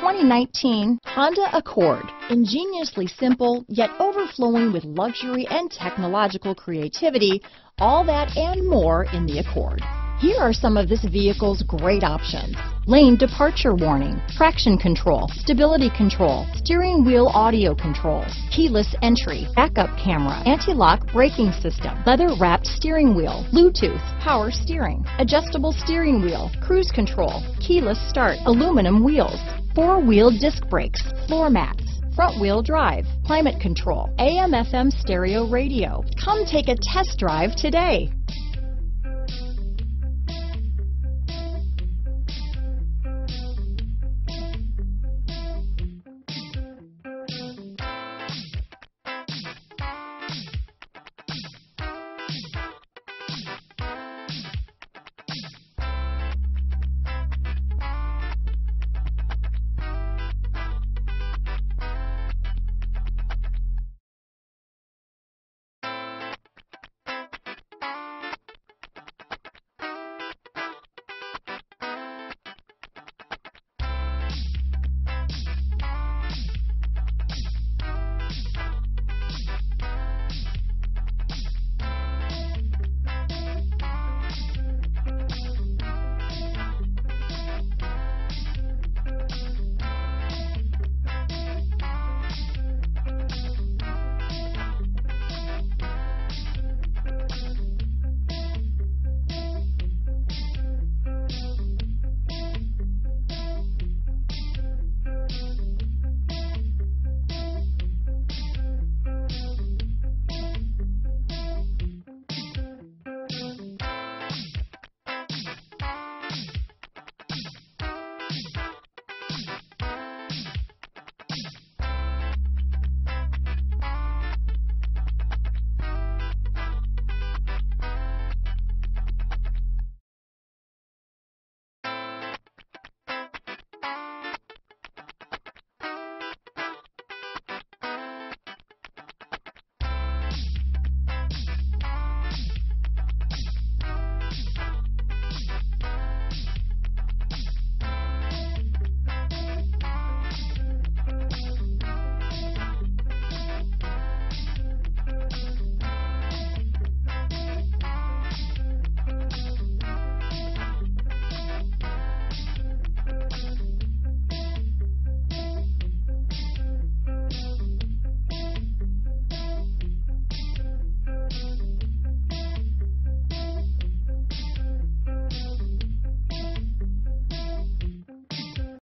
2019 Honda Accord. Ingeniously simple, yet overflowing with luxury and technological creativity, all that and more in the Accord. Here are some of this vehicle's great options. Lane departure warning, traction control, stability control, steering wheel audio controls, keyless entry, backup camera, anti-lock braking system, leather wrapped steering wheel, Bluetooth, power steering, adjustable steering wheel, cruise control, keyless start, aluminum wheels, four wheel disc brakes, floor mats, front wheel drive, climate control, AM FM stereo radio. Come take a test drive today.